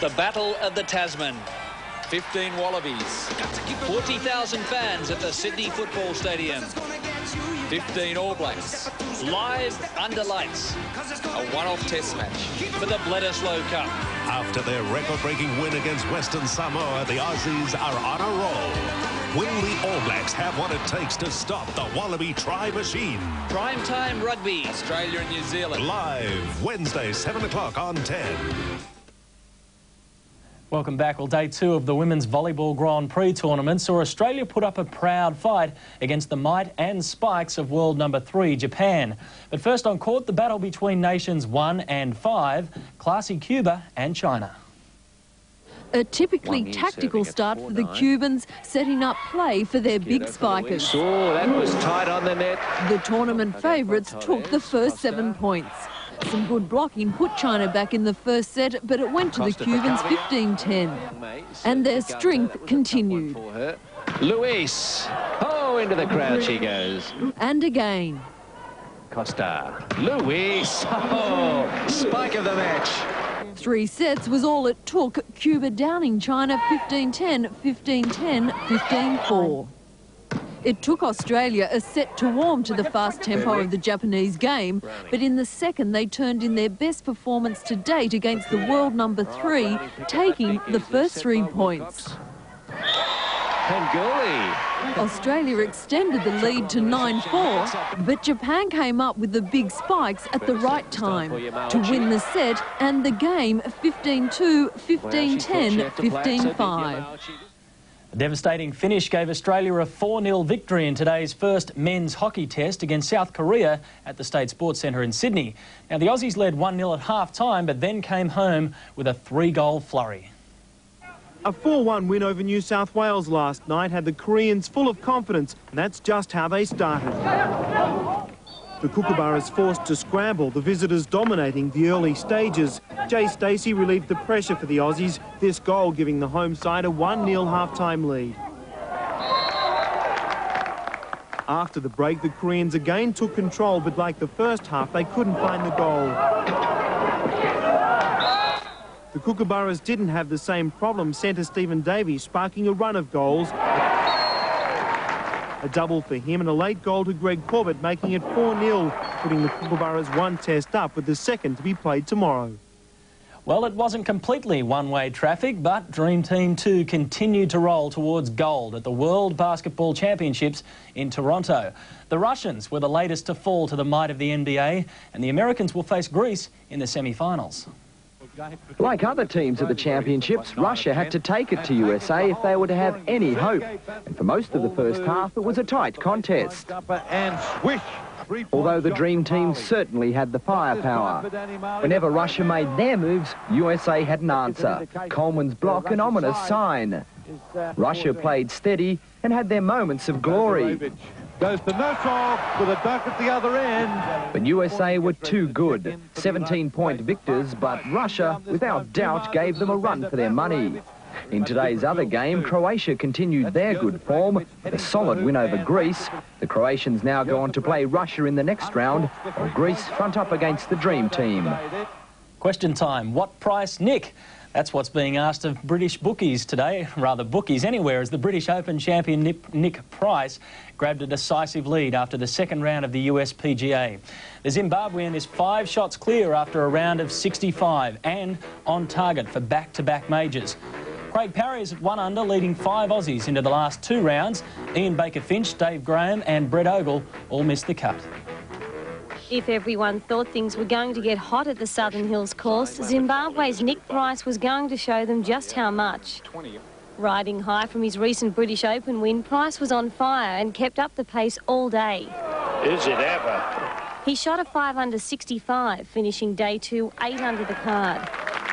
The Battle of the Tasman. 15 Wallabies. 40,000 fans at the Sydney Football Stadium. 15 All Blacks. Live under lights. A one-off test match for the Bledisloe Cup. After their record-breaking win against Western Samoa, the Aussies are on a roll. Will the All Blacks have what it takes to stop the Wallaby Try Machine? Prime time rugby. Australia and New Zealand. Live Wednesday, 7 o'clock on 10. Welcome back. Well, day two of the Women's Volleyball Grand Prix tournament saw Australia put up a proud fight against the might and spikes of world number three, Japan. But first on court, the battle between nations one and five, classy Cuba and China. A typically tactical start for the Cubans, setting up play for their big spikers. Oh, that was tight on the net. The tournament favourites took the first seven points. Some good blocking put China back in the first set, but it went to the Cubans 15-10. And their strength continued. Luis. Oh, into the crowd she goes. And again. Costa. Luis. Oh, spike of the match. Three sets was all it took. Cuba downing China 15-10, 15-10, 15-4. It took Australia a set to warm to the fast tempo of the Japanese game, but in the second they turned in their best performance to date against the world number three, taking the first three points. Australia extended the lead to 9-4, but Japan came up with the big spikes at the right time to win the set and the game 15-2, 15-10, 15-5. A devastating finish gave Australia a 4-0 victory in today's first men's hockey test against South Korea at the State Sports Centre in Sydney. Now, the Aussies led 1-0 at half-time, but then came home with a three-goal flurry. A 4-1 win over New South Wales last night had the Koreans full of confidence, and that's just how they started. The Kookaburras forced to scramble, the visitors dominating the early stages. Jay Stacey relieved the pressure for the Aussies, this goal giving the home side a 1-0 half-time lead. After the break, the Koreans again took control, but like the first half, they couldn't find the goal. The Kookaburras didn't have the same problem, centre Stephen Davies sparking a run of goals. A double for him and a late goal to Greg Corbett, making it 4-0, putting the Kookaburras one test up with the second to be played tomorrow. Well, it wasn't completely one-way traffic, but Dream Team 2 continued to roll towards gold at the World Basketball Championships in Toronto. The Russians were the latest to fall to the might of the NBA, and the Americans will face Greece in the semi-finals. Like other teams at the championships, Russia had to take it to USA if they were to have any hope. And for most of the first half, it was a tight contest. Although the Dream Team certainly had the firepower. Whenever Russia made their moves, USA had an answer. Coleman's block an ominous sign. Russia played steady and had their moments of glory. Goes to Nosov with a duck at the other end. But USA were too good. 17-point victors, but Russia, without doubt, gave them a run for their money. In today's other game, Croatia continued their good form with a solid win over Greece. The Croatians now go on to play Russia in the next round, while Greece front up against the Dream Team. Question time. What price, Nick? That's what's being asked of British bookies today, rather bookies anywhere, as the British Open champion Nick Price grabbed a decisive lead after the second round of the US PGA. The Zimbabwean is five shots clear after a round of 65 and on target for back-to-back -back majors. Craig Parry is at one under, leading five Aussies into the last two rounds. Ian Baker-Finch, Dave Graham and Brett Ogle all missed the cut. If everyone thought things were going to get hot at the Southern Hills course, Zimbabwe's Nick Price was going to show them just how much. Riding high from his recent British Open win, Price was on fire and kept up the pace all day. Is it ever? He shot a 5 under 65, finishing day two 8 under the card.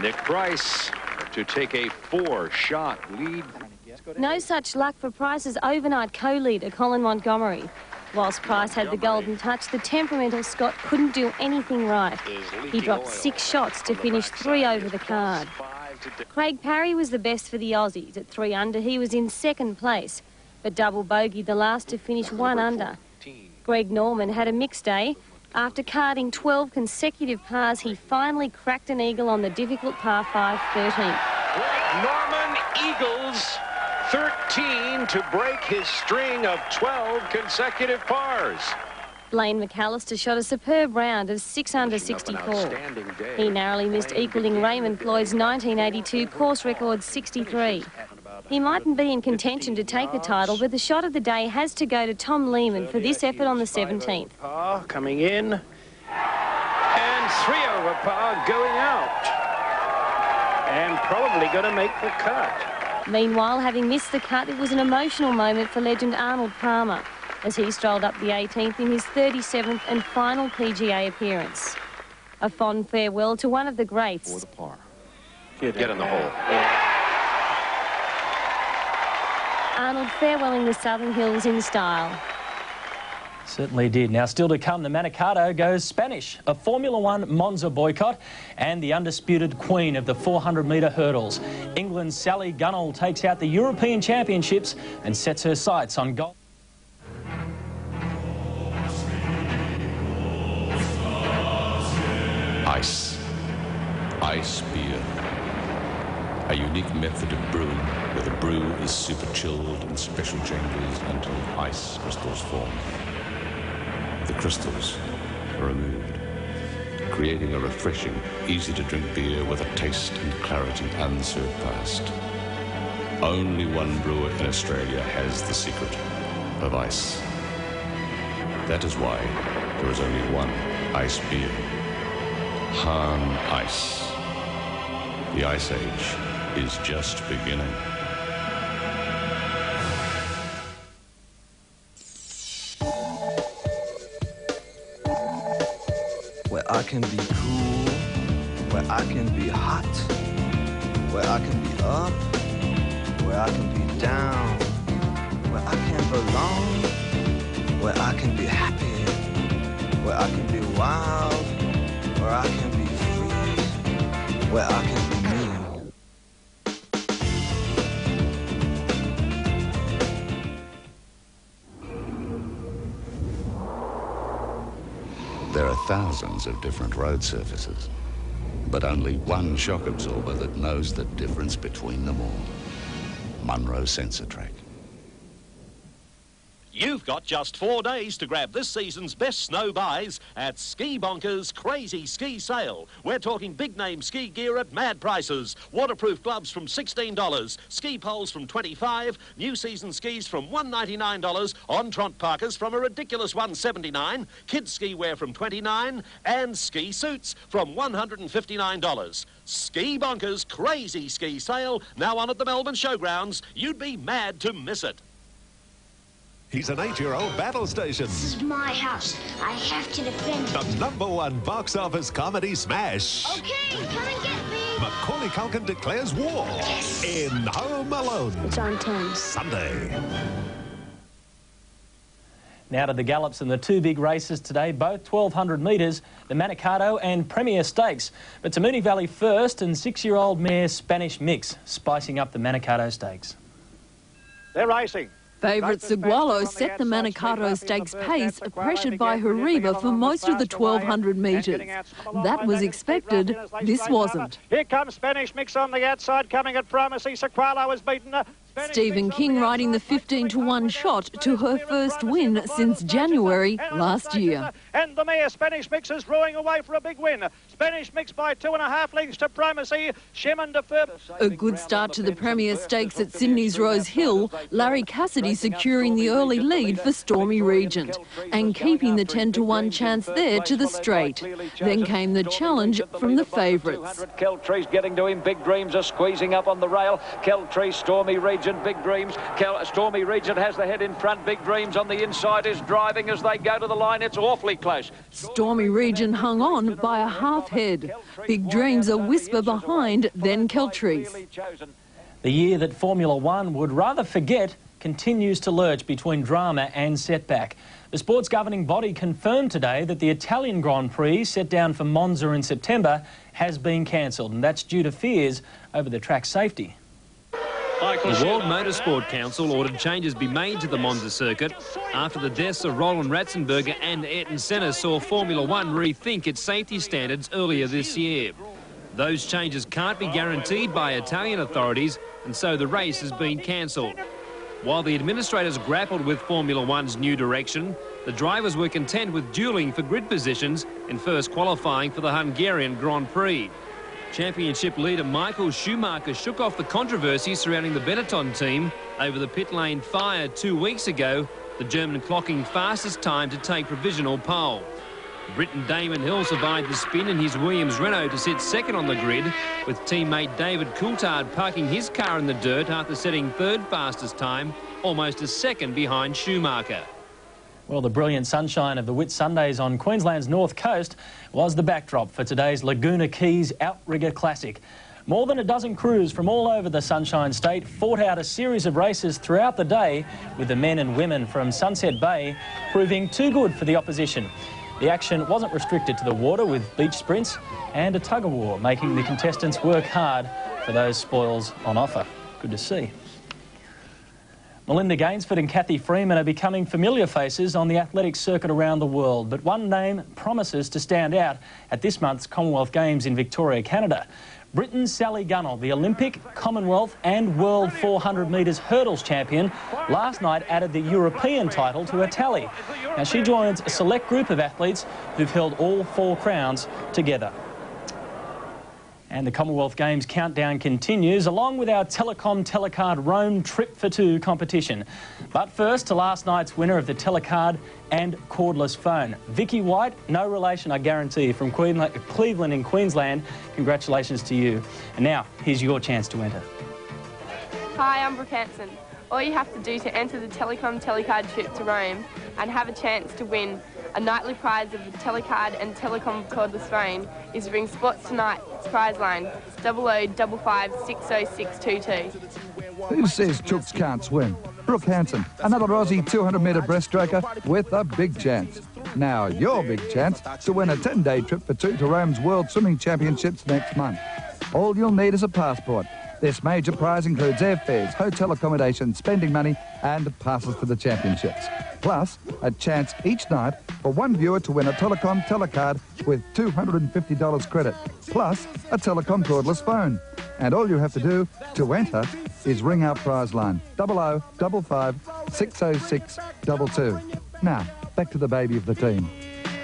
Nick Price to take a four-shot lead. No such luck for Price's overnight co-leader, Colin Montgomerie. Whilst Price had the golden touch, the temperamental Scot couldn't do anything right. He dropped six shots to finish three over the card. Craig Parry was the best for the Aussies. At three under, he was in second place, but double bogey the last to finish one under. Greg Norman had a mixed day. After carding 12 consecutive pars, he finally cracked an eagle on the difficult par 5 13th. Norman Eagles 13 to break his string of 12 consecutive pars. Blaine McAllister shot a superb round of 6 under 64. He narrowly missed equaling Raymond Floyd's 1982 course record 63. He mightn't be in contention to take the title, but the shot of the day has to go to Tom Lehman for this effort on the 17th. Par coming in, and three over par going out, and probably going to make the cut. Meanwhile, having missed the cut, it was an emotional moment for legend Arnold Palmer as he strolled up the 18th in his 37th and final PGA appearance. A fond farewell to one of the greats. For the par. Get in the hole. Arnold farewelling the Southern Hills in style. Certainly did. Now, still to come, the Manikato goes Spanish, a Formula One Monza boycott, and the undisputed queen of the 400 metre hurdles. England's Sally Gunnell takes out the European Championships and sets her sights on gold. Ice. Ice beer. A unique method of brewing where the brew is super chilled in special chambers until ice restores form. The crystals are removed, creating a refreshing, easy to drink beer with a taste and clarity unsurpassed. Only one brewer in Australia has the secret of ice. That is why there is only one ice beer. Hahn Ice. The Ice Age is just beginning. I can be cool, where I can be hot, where I can be up, where I can be down, where I can belong, where I can be happy, where I can be wild, where I can be free, where I can thousands of different road surfaces, but only one shock absorber that knows the difference between them all. Monroe Sensa-Trac. You've got just four days to grab this season's best snow buys at Ski Bonkers Crazy Ski Sale. We're talking big name ski gear at mad prices. Waterproof gloves from $16, ski poles from $25, new season skis from $199, on-tront parkers from a ridiculous $179, kids ski wear from $29, and ski suits from $159. Ski Bonkers Crazy Ski Sale, now on at the Melbourne Showgrounds. You'd be mad to miss it. He's an eight-year-old battle station. This is my house. I have to defend it. The number one box office comedy smash. Okay, come and get me. Macaulay Culkin declares war Yes. in Home Alone. It's on time. Sunday. Now to the gallops and the two big races today, both 1200 metres, the Manikato and Premier Stakes. But to Moonee Valley first and six-year-old mare Spanish Mix, spicing up the Manikato Stakes. They're racing. Favourite Segualo set the Manikato Stakes pace, pressured by Hariba for most of the 1200 metres. That was expected, this wasn't. Here comes Spanish Mix on the outside, coming at primacy. Sequalo was beaten. Stephen King riding the 15 to 1 shot to her first win since January last year. And the mare Spanish Mix is rowing away for a big win. Spanish Mix by two and a half lengths to primacy. Shemin defer. A good start to the Premier Stakes at Sydney's Rose Hill, Larry Cassidy securing the early lead for Stormy Regent and keeping the 10 to 1 chance there to the straight. Then came the challenge from the favourites. Keltree's getting to him. Big Dreams are squeezing up on the rail. Keltree, Stormy Regent, Big Dreams. Kel Stormy Regent has the head in front. Big Dreams on the inside is driving as they go to the line. It's awfully close. Stormy Regent hung on by a half head. Big Dreams a whisper behind, then Keltree's. The year that Formula One would rather forget continues to lurch between drama and setback. The sports governing body confirmed today that the Italian Grand Prix, set down for Monza in September, has been cancelled, and that's due to fears over the track's safety. The World Motorsport Council ordered changes be made to the Monza circuit after the deaths of Roland Ratzenberger and Ayrton Senna saw Formula One rethink its safety standards earlier this year. Those changes can't be guaranteed by Italian authorities, and so the race has been cancelled. While the administrators grappled with Formula One's new direction, the drivers were content with duelling for grid positions in first qualifying for the Hungarian Grand Prix. Championship leader Michael Schumacher shook off the controversy surrounding the Benetton team over the pit lane fire two weeks ago, the German clocking fastest time to take provisional pole. Briton Damon Hill survived the spin in his Williams Renault to sit second on the grid, with teammate David Coulthard parking his car in the dirt after setting third fastest time, almost a second behind Schumacher. Well, the brilliant sunshine of the Whitsundays on Queensland's north coast was the backdrop for today's Laguna Quays Outrigger Classic. More than a dozen crews from all over the Sunshine State fought out a series of races throughout the day, with the men and women from Sunset Bay proving too good for the opposition. The action wasn't restricted to the water with beach sprints and a tug of war, making the contestants work hard for those spoils on offer. Good to see. Melinda Gainsford and Cathy Freeman are becoming familiar faces on the athletic circuit around the world, but one name promises to stand out at this month's Commonwealth Games in Victoria, Canada. Britain's Sally Gunnell, the Olympic, Commonwealth and World 400 metres hurdles champion, last night added the European title to her tally. Now she joins a select group of athletes who've held all four crowns together. And the Commonwealth Games countdown continues, along with our Telecom Telecard Rome Trip for Two competition. But first to last night's winner of the Telecard and cordless phone. Vicky White, no relation, I guarantee, from Cleveland in Queensland. Congratulations to you. And now, here's your chance to enter. Hi, I'm Brooke Hanson. All you have to do to enter the Telecom Telecard trip to Rome and have a chance to win a nightly prize of Telecard and Telecom cordless phone is ring Sports Tonight's prize line 0055 Who says Chooks can't swim? Brooke Hanson, another Aussie 200 metre breaststroker with a big chance. Now, your big chance to win a 10 day trip for two to Rome's World Swimming Championships next month. All you'll need is a passport this major prize includes airfares, hotel accommodation, spending money, and passes to the championships. Plus, a chance each night for one viewer to win a Telecom telecard with $250 credit, plus a Telecom cordless phone. And all you have to do to enter is ring our prize line 0055 606 22. Now, back to the baby of the team.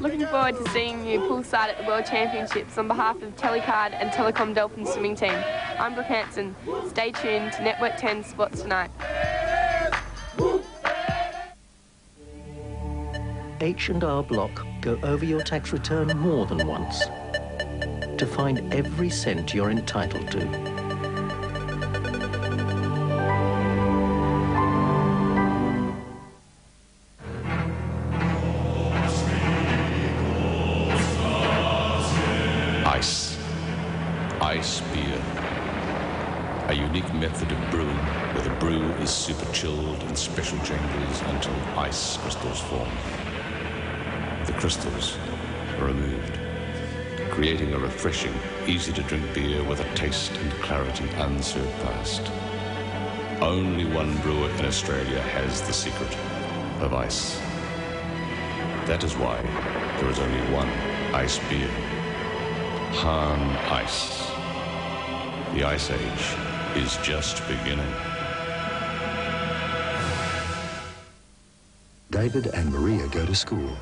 Looking forward to seeing you poolside at the World Championships on behalf of Telecard and Telecom Dolphins swimming team. I'm Brooke Hanson. Stay tuned to Network 10 Sports Tonight. H&R Block go over your tax return more than once to find every cent you're entitled to. Ice. Ice beer. A unique method of brewing, where the brew is super chilled in special chambers until ice crystals form. Crystals are removed, creating a refreshing, easy to drink beer with a taste and clarity unsurpassed. Only one brewer in Australia has the secret of ice. That is why there is only one ice beer. Hahn Ice. The Ice Age is just beginning. David and Maria go to school.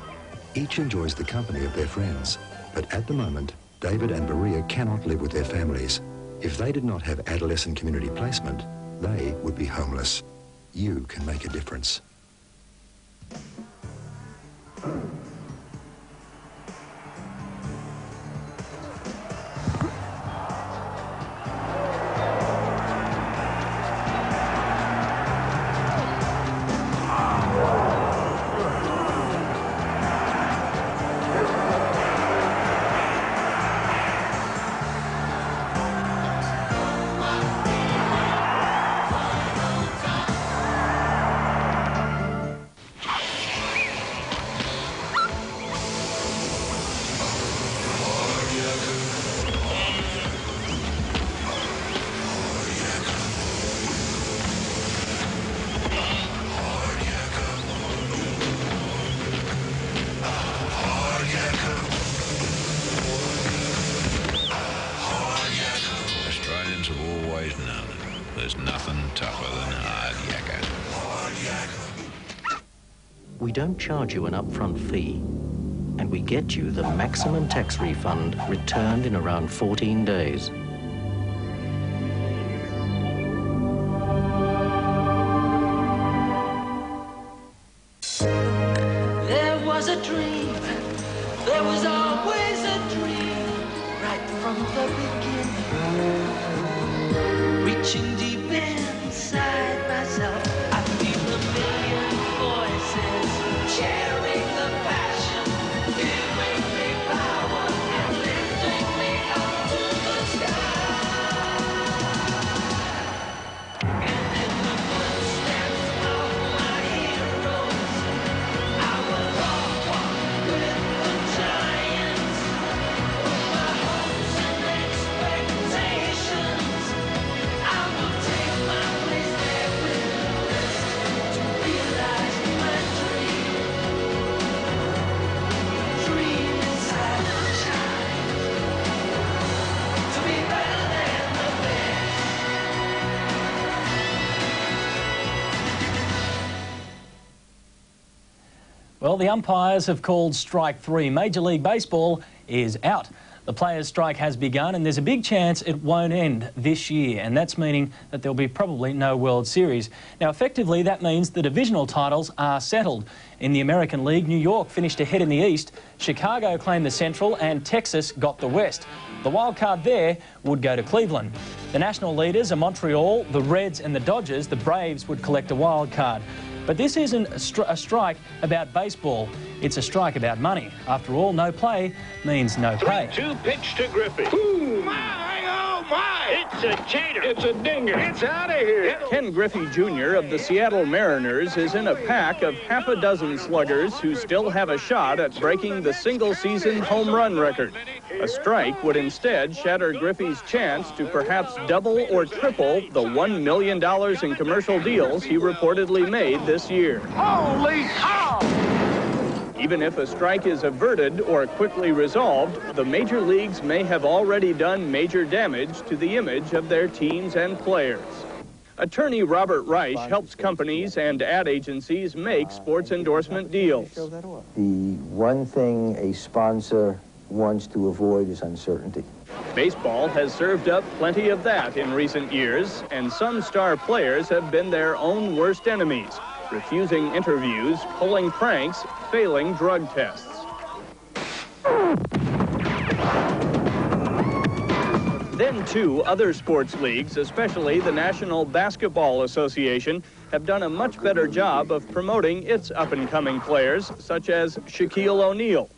Each enjoys the company of their friends. But at the moment, David and Maria cannot live with their families. If they did not have adolescent community placement, they would be homeless. You can make a difference. We don't charge you an upfront fee, and we get you the maximum tax refund returned in around 14 days. The umpires have called strike three. Major League Baseball is out. The players' strike has begun, and there's a big chance it won't end this year, and that's meaning that there'll be probably no World Series. Now, effectively, that means the divisional titles are settled. In the American League, New York finished ahead in the East, Chicago claimed the Central, and Texas got the West. The wild card there would go to Cleveland. The national leaders are Montreal, the Reds, and the Dodgers. The Braves would collect a wild card. But this isn't a, stri- a strike about baseball. It's a strike about money. After all, no play means no pay. Three, Two pitch to Griffey. My, oh my! It's a cheater. It's a dinger. It's out of here. Ken Griffey Jr. of the Seattle Mariners is in a pack of half a dozen sluggers who still have a shot at breaking the single-season home run record. A strike would instead shatter Griffey's chance to perhaps double or triple the $1 million in commercial deals he reportedly made this year. Holy cow! Even if a strike is averted or quickly resolved, the major leagues may have already done major damage to the image of their teams and players. Attorney Robert Reich helps companies and ad agencies make sports endorsement deals. The one thing a sponsor wants to avoid is uncertainty. Baseball has served up plenty of that in recent years, and some star players have been their own worst enemies, refusing interviews, pulling pranks, failing drug tests. Then, too, other sports leagues, especially the National Basketball Association, have done a much better job of promoting its up-and-coming players, such as Shaquille O'Neal.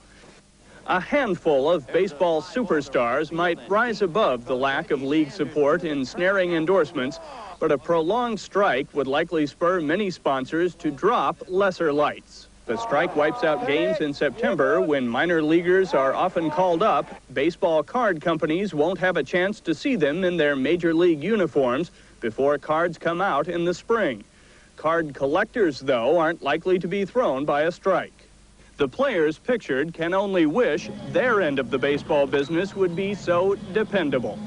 A handful of baseball superstars might rise above the lack of league support in snaring endorsements, but a prolonged strike would likely spur many sponsors to drop lesser lights. The strike wipes out games in September when minor leaguers are often called up. Baseball card companies won't have a chance to see them in their major league uniforms before cards come out in the spring. Card collectors, though, aren't likely to be thrown by a strike. The players pictured can only wish their end of the baseball business would be so dependable.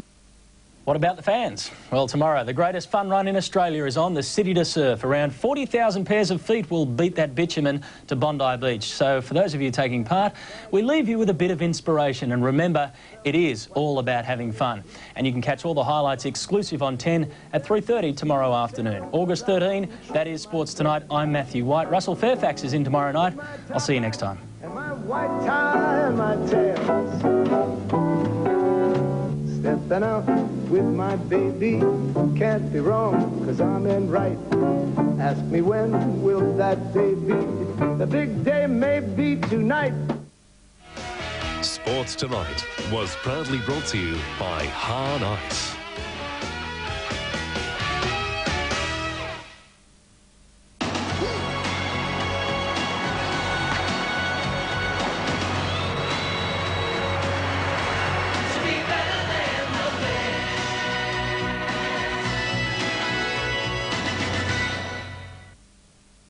What about the fans? Well, tomorrow, the greatest fun run in Australia is on the City to Surf. Around 40,000 pairs of feet will beat that bitumen to Bondi Beach. So, for those of you taking part, we leave you with a bit of inspiration. And remember, it is all about having fun. And you can catch all the highlights exclusive on 10 at 3.30 tomorrow afternoon. August 13, that is Sports Tonight. I'm Matthew White. Russell Fairfax is in tomorrow night. I'll see you next time. Stepping out with my baby can't be wrong, cause I'm in right. Ask me when will that day be? The big day may be tonight. Sports Tonight was proudly brought to you by Hahn Ice.